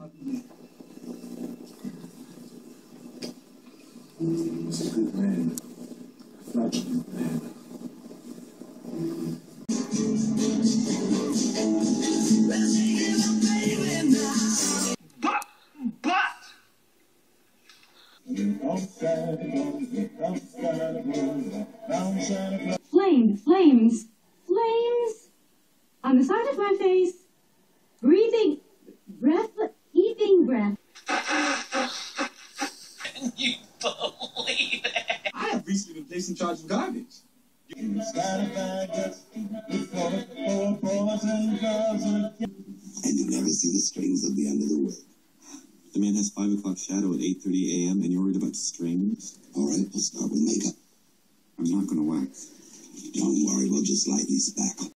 He's a good man. Fortunate man. But, but, Flames, flames, flames on the side of my face. Breathing, breath. can you believe it? I have recently been placed in charge of garbage. You stand back for a pause and you never see the strings of the end of the wig. The man has 5 o'clock shadow at 8.30 a.m. and you're worried about strings? All right, we'll start with makeup. I'm not going to wax. Don't worry, we'll just lightly spackle.